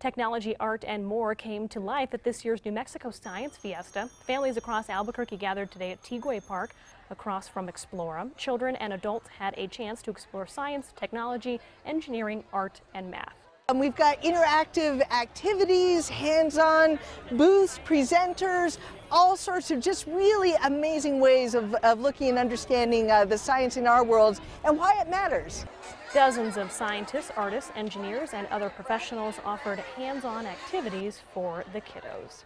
Technology, art, and more came to life at this year's New Mexico Science Fiesta. Families across Albuquerque gathered today at Tiguex Park across from Explora. Children and adults had a chance to explore science, technology, engineering, art, and math. Um, we've got interactive activities, hands-on booths, presenters, all sorts of just really amazing ways of, of looking and understanding uh, the science in our worlds and why it matters. Dozens of scientists, artists, engineers, and other professionals offered hands-on activities for the kiddos.